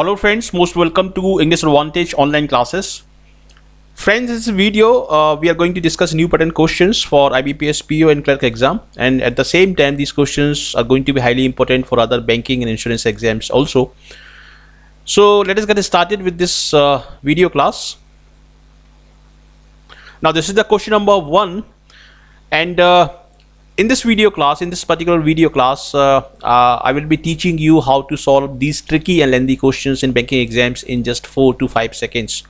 Hello friends, most welcome to English Advantage online classes. Friends, in this video, uh, we are going to discuss new pattern questions for IBPS PO and clerk exam and at the same time these questions are going to be highly important for other banking and insurance exams also. So let us get started with this uh, video class. Now this is the question number one and uh, in this video class, in this particular video class, uh, uh, I will be teaching you how to solve these tricky and lengthy questions in banking exams in just four to five seconds.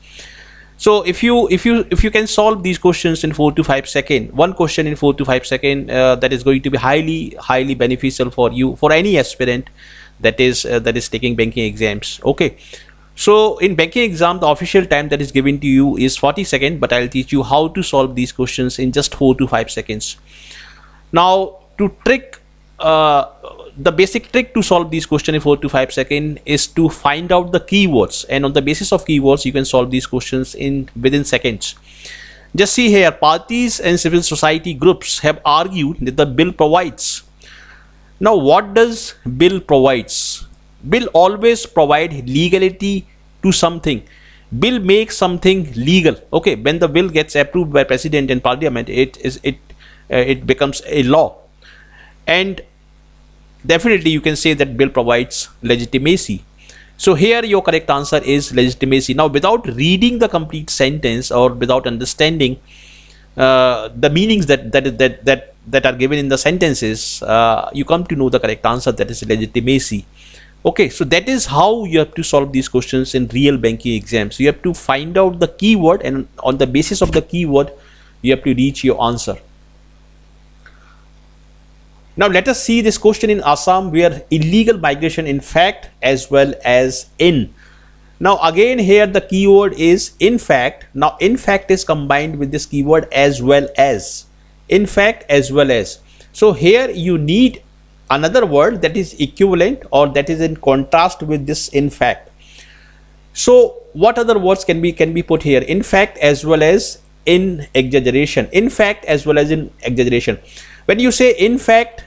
So if you if you if you can solve these questions in four to five second, one question in four to five second, uh, that is going to be highly highly beneficial for you for any aspirant that is uh, that is taking banking exams. Okay. So in banking exam, the official time that is given to you is 40 seconds, but I'll teach you how to solve these questions in just four to five seconds. Now to trick uh, the basic trick to solve these questions in 4 to 5 seconds is to find out the keywords and on the basis of keywords you can solve these questions in within seconds. Just see here parties and civil society groups have argued that the bill provides. Now what does bill provides? Bill always provide legality to something. Bill makes something legal. Okay, when the bill gets approved by president and parliament, it is it it becomes a law. And definitely you can say that bill provides legitimacy. So here your correct answer is legitimacy. Now without reading the complete sentence or without understanding uh, the meanings that that that that that are given in the sentences uh, you come to know the correct answer that is legitimacy. Okay so that is how you have to solve these questions in real banking exams. You have to find out the keyword and on the basis of the keyword you have to reach your answer now let us see this question in Assam where illegal migration in fact as well as in. Now again here the keyword is in fact. Now in fact is combined with this keyword as well as. In fact as well as. So here you need another word that is equivalent or that is in contrast with this in fact. So what other words can be can be put here? In fact as well as in exaggeration. In fact as well as in exaggeration when you say in fact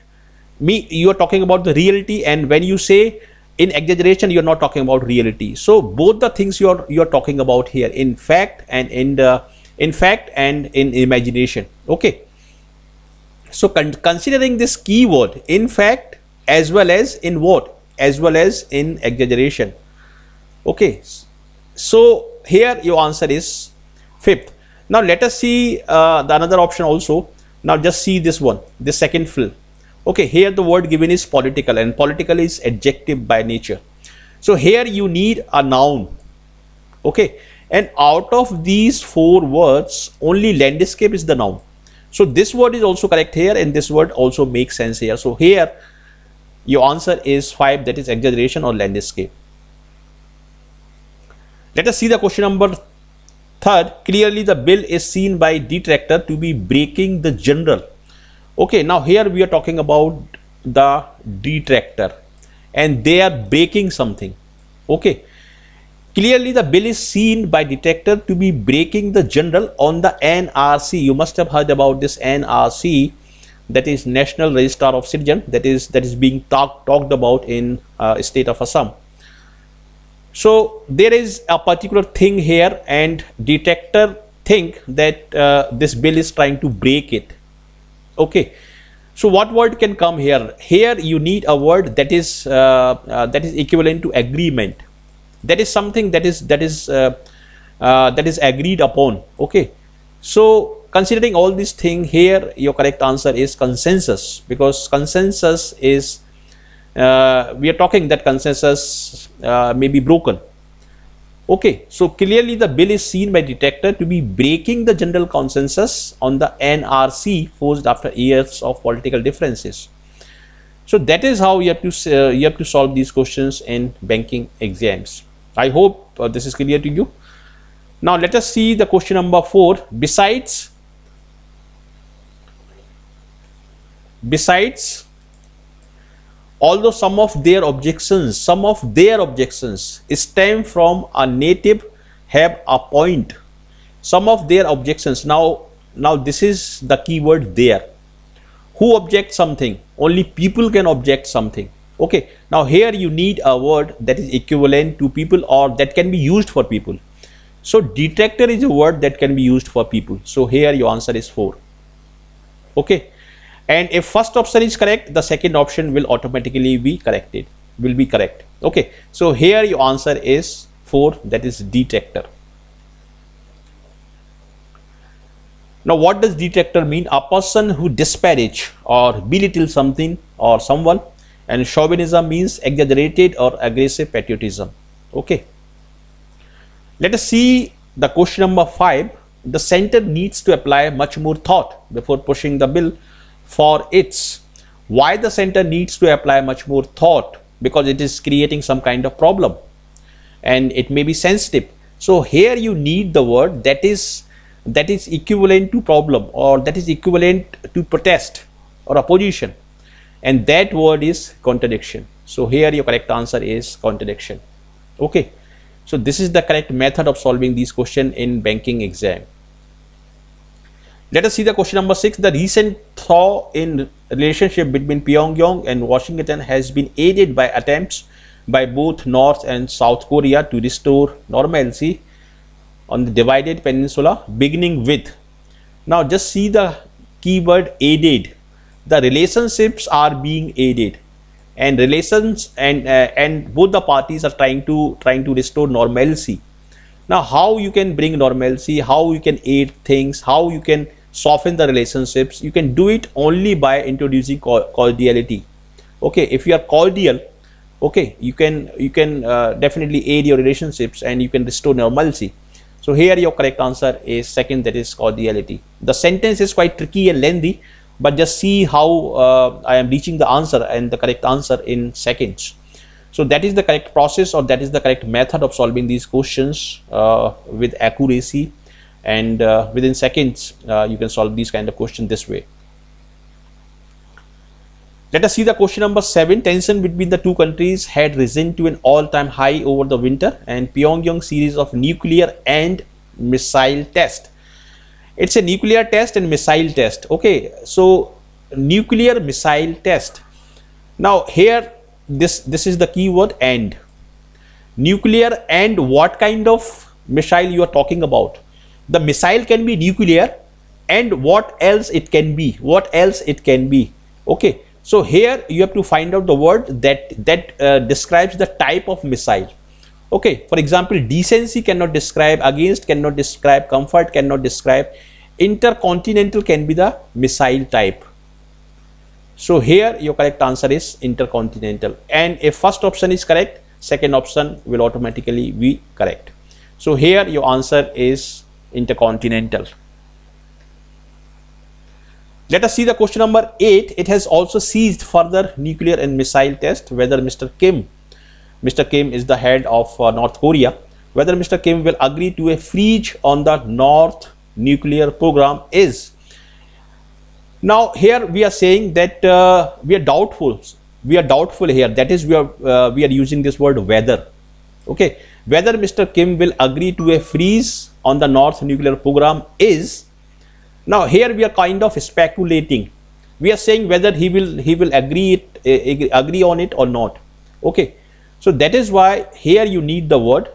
me you are talking about the reality and when you say in exaggeration you're not talking about reality. So both the things you're you're talking about here in fact and in the in fact and in imagination. Okay. So con considering this keyword in fact as well as in what? As well as in exaggeration. Okay. So here your answer is fifth. Now let us see uh, the another option also now just see this one, the second fill. Okay, here the word given is political and political is adjective by nature. So here you need a noun. Okay, and out of these four words, only landscape is the noun. So this word is also correct here and this word also makes sense here. So here your answer is 5 that is exaggeration or landscape. Let us see the question number Third, clearly the bill is seen by detractor to be breaking the general. Okay, now here we are talking about the detractor and they are breaking something. Okay, clearly the bill is seen by detractor to be breaking the general on the NRC. You must have heard about this NRC that is National Register of Citizen that is that is being talk, talked about in uh, state of Assam. So there is a particular thing here and detractor think that uh, this bill is trying to break it. Okay. So what word can come here? Here you need a word that is uh, uh, that is equivalent to agreement. That is something that is that is uh, uh, that is agreed upon. Okay. So considering all these things here, your correct answer is consensus because consensus is uh, we are talking that consensus uh, may be broken. Okay, so clearly the bill is seen by detractor to be breaking the general consensus on the NRC forced after years of political differences. So that is how you have to uh, you have to solve these questions in banking exams. I hope uh, this is clear to you. Now let us see the question number four. Besides, besides although some of their objections some of their objections stem from a native have a point. Some of their objections now now this is the keyword there. Who object something? Only people can object something. Okay now here you need a word that is equivalent to people or that can be used for people. So detractor is a word that can be used for people. So here your answer is 4 okay and if first option is correct the second option will automatically be corrected will be correct. Okay. So here your answer is 4 that is detractor now what does detractor mean? A person who disparage or belittle something or someone and chauvinism means exaggerated or aggressive patriotism. Okay. Let us see the question number 5 the center needs to apply much more thought before pushing the bill for its. Why the center needs to apply much more thought? Because it is creating some kind of problem. And it may be sensitive. So here you need the word that is that is equivalent to problem or that is equivalent to protest or opposition. And that word is contradiction. So here your correct answer is contradiction. Okay. So this is the correct method of solving these question in banking exam let us see the question number six. The recent thaw in relationship between Pyongyang and Washington has been aided by attempts by both North and South Korea to restore normalcy on the divided peninsula, beginning with. Now, just see the keyword aided. The relationships are being aided, and relations and uh, and both the parties are trying to trying to restore normalcy. Now, how you can bring normalcy, how you can aid things, how you can soften the relationships. You can do it only by introducing cordiality. Okay if you are cordial okay you can you can uh, definitely aid your relationships and you can restore normalcy. So here your correct answer is second that is cordiality. The sentence is quite tricky and lengthy but just see how uh, i am reaching the answer and the correct answer in seconds. So that is the correct process or that is the correct method of solving these questions uh, with accuracy and uh, within seconds uh, you can solve these kind of questions this way let us see the question number seven. Tension between the two countries had risen to an all-time high over the winter and Pyongyang series of nuclear and missile test. It's a nuclear test and missile test. Okay, so nuclear missile test. Now here this this is the keyword and nuclear and what kind of missile you are talking about the missile can be nuclear and what else it can be what else it can be. Okay so here you have to find out the word that that uh, describes the type of missile. Okay for example decency cannot describe against cannot describe comfort cannot describe intercontinental can be the missile type. So here your correct answer is intercontinental. And if first option is correct second option will automatically be correct. So here your answer is intercontinental. Let us see the question number 8. It has also ceased further nuclear and missile test whether Mr. Kim, Mr. Kim is the head of uh, North Korea, whether Mr. Kim will agree to a freeze on the North nuclear program is. Now here we are saying that uh, we are doubtful. We are doubtful here. That is we are uh, we are using this word whether. Okay, whether Mr. Kim will agree to a freeze on the North nuclear program is now here we are kind of speculating. We are saying whether he will he will agree it uh, agree on it or not. Okay, so that is why here you need the word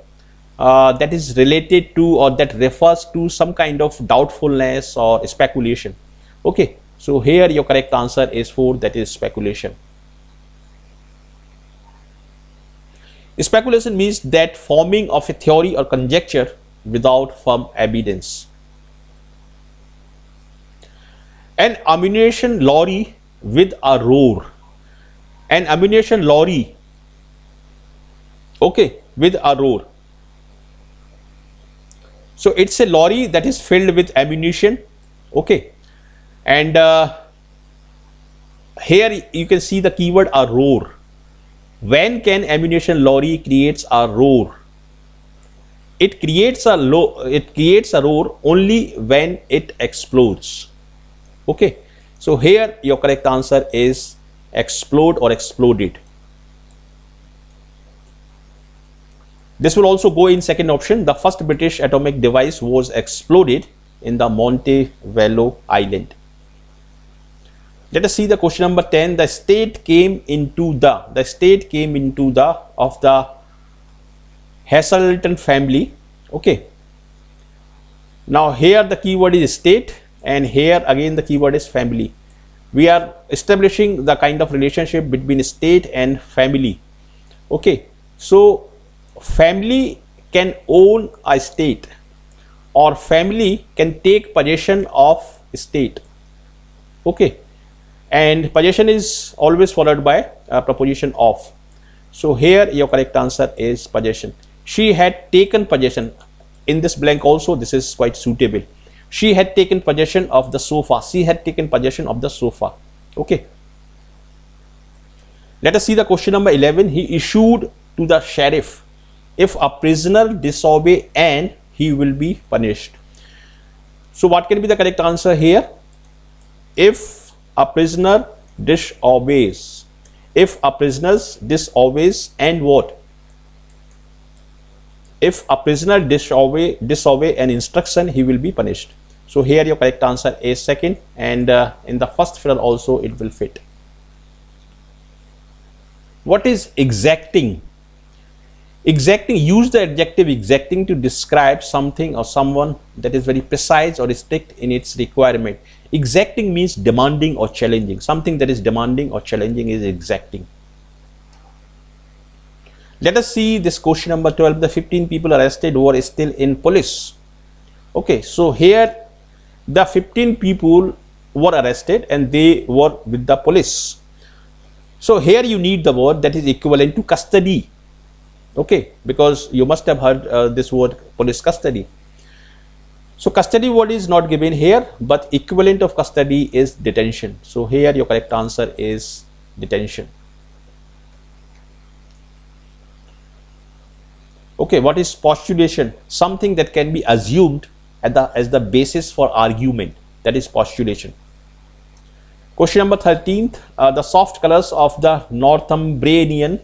uh, that is related to or that refers to some kind of doubtfulness or speculation. Okay, so here your correct answer is for that is speculation. Speculation means that forming of a theory or conjecture without firm evidence. An ammunition lorry with a roar. An ammunition lorry, okay, with a roar. So it's a lorry that is filled with ammunition, okay, and uh, here you can see the keyword a roar. When can ammunition lorry creates a roar? it creates a low it creates a roar only when it explodes. Okay. So here your correct answer is explode or exploded. This will also go in second option. The first british atomic device was exploded in the montebello island let us see the question number 10 the state came into the the state came into the of the Hazelton family. Okay. Now here the keyword is state and here again the keyword is family. We are establishing the kind of relationship between state and family. Okay. So family can own a state or family can take possession of state. Okay and possession is always followed by a proposition of. So here your correct answer is possession she had taken possession in this blank also this is quite suitable. She had taken possession of the sofa. She had taken possession of the sofa. Okay. Let us see the question number 11 he issued to the sheriff. If a prisoner disobey and he will be punished. So what can be the correct answer here? If a prisoner disobeys if a prisoner disobeys and what if a prisoner disobey disobey an instruction he will be punished so here your correct answer is second and uh, in the first figure also it will fit. What is exacting? Exacting, use the adjective exacting to describe something or someone that is very precise or strict in its requirement. Exacting means demanding or challenging. Something that is demanding or challenging is exacting. Let us see this question number 12. The 15 people arrested who are still in police. Okay, so here the 15 people were arrested and they were with the police. So here you need the word that is equivalent to custody. Okay, because you must have heard uh, this word police custody. So custody word is not given here, but equivalent of custody is detention. So here your correct answer is detention. Okay, what is postulation? Something that can be assumed the, as the basis for argument that is postulation. Question number 13th uh, the soft colors of the Northumbrian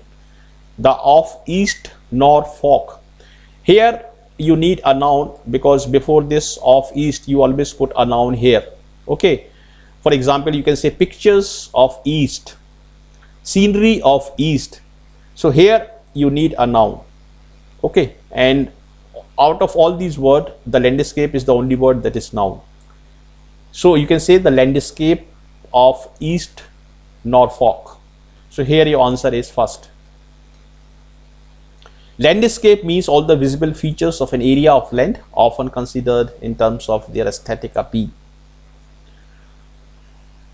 the of East Norfolk. Here you need a noun because before this of East you always put a noun here. Okay. For example, you can say pictures of East, scenery of East. So here you need a noun. Okay. And out of all these words, the landscape is the only word that is noun. So you can say the landscape of East Norfolk. So here your answer is first. Landscape means all the visible features of an area of land often considered in terms of their aesthetic appeal.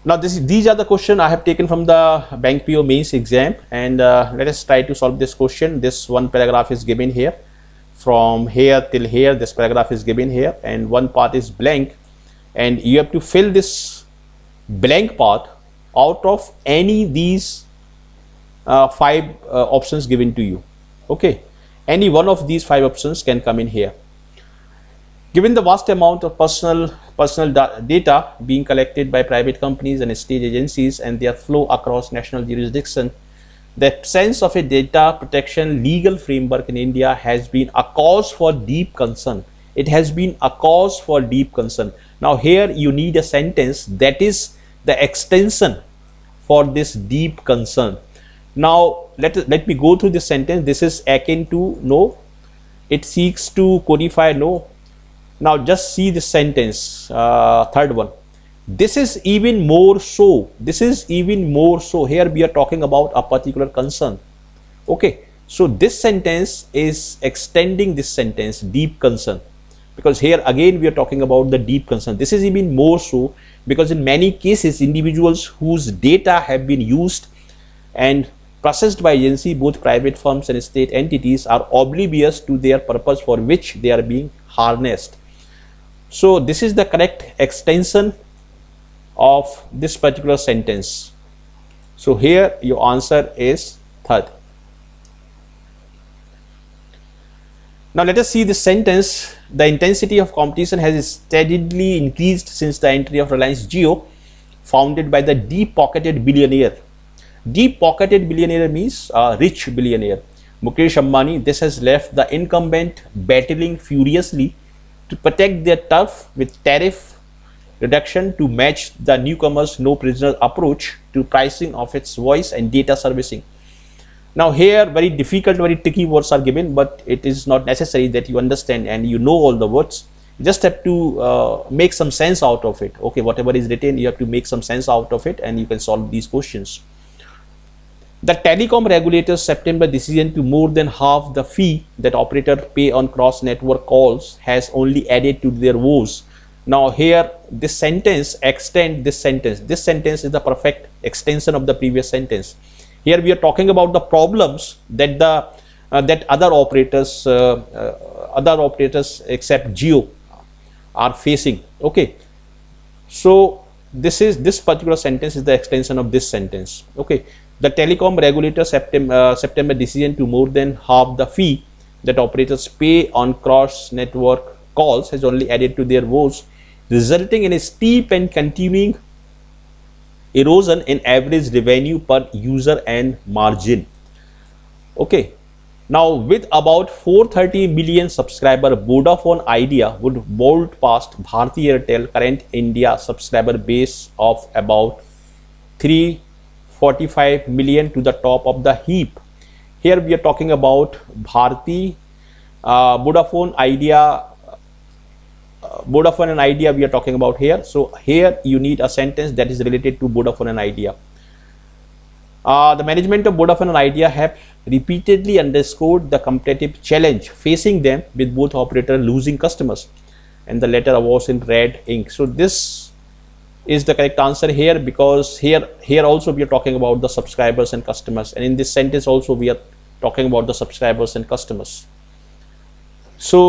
Now this, these are the questions I have taken from the Bank PO mains exam and uh, let us try to solve this question. This one paragraph is given here from here till here this paragraph is given here and one part is blank and you have to fill this blank part out of any these uh, five uh, options given to you okay any one of these five options can come in here given the vast amount of personal personal da data being collected by private companies and state agencies and their flow across national jurisdiction the absence of a data protection legal framework in India has been a cause for deep concern. It has been a cause for deep concern. Now here you need a sentence that is the extension for this deep concern. Now let, let me go through this sentence. This is akin to no. It seeks to codify no. Now just see this sentence, uh, third one this is even more so this is even more so here we are talking about a particular concern okay so this sentence is extending this sentence deep concern because here again we are talking about the deep concern this is even more so because in many cases individuals whose data have been used and processed by agency both private firms and state entities are oblivious to their purpose for which they are being harnessed so this is the correct extension of this particular sentence. So here your answer is third. Now let us see this sentence. The intensity of competition has steadily increased since the entry of Reliance Jio, founded by the deep-pocketed billionaire. Deep-pocketed billionaire means a rich billionaire. Mukesh Ambani, this has left the incumbent battling furiously to protect their turf with tariff reduction to match the newcomers no prisoner approach to pricing of its voice and data servicing. Now here very difficult, very tricky words are given, but it is not necessary that you understand and you know all the words. You just have to uh, make some sense out of it. Okay, whatever is written, you have to make some sense out of it and you can solve these questions. The telecom regulator's September decision to more than half the fee that operators pay on cross network calls has only added to their woes now here this sentence extend this sentence. This sentence is the perfect extension of the previous sentence. Here we are talking about the problems that the uh, that other operators uh, uh, other operators except Jio, are facing. Okay. So this is this particular sentence is the extension of this sentence. Okay. The telecom regulator September, uh, September decision to more than half the fee that operators pay on cross network calls has only added to their woes resulting in a steep and continuing erosion in average revenue per user and margin. Okay. Now, with about 430 million subscriber, Vodafone Idea would bolt past Bharti Airtel current India subscriber base of about 345 million to the top of the heap. Here we are talking about Bharti, uh, Vodafone Idea Vodafone and Idea we are talking about here. So here you need a sentence that is related to Vodafone and Idea. Uh, the management of Vodafone and Idea have repeatedly underscored the competitive challenge facing them with both operator losing customers and the letter was in red ink. So this is the correct answer here because here here also we are talking about the subscribers and customers. And in this sentence also we are talking about the subscribers and customers. So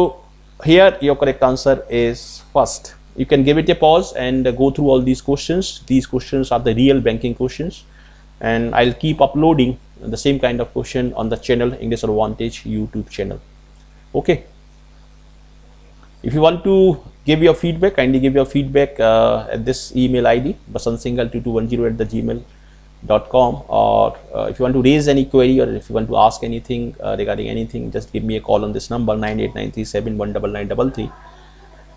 here your correct answer is first. You can give it a pause and go through all these questions. These questions are the real banking questions. And i'll keep uploading the same kind of question on the channel english advantage youtube channel. Okay if you want to give your feedback kindly give your feedback uh, at this email id basantsinghal2210 at the gmail com or uh, if you want to raise any query or if you want to ask anything uh, regarding anything just give me a call on this number 98937199933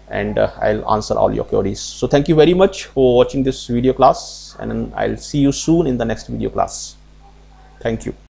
and uh, I'll answer all your queries. So thank you very much for watching this video class and I'll see you soon in the next video class. Thank you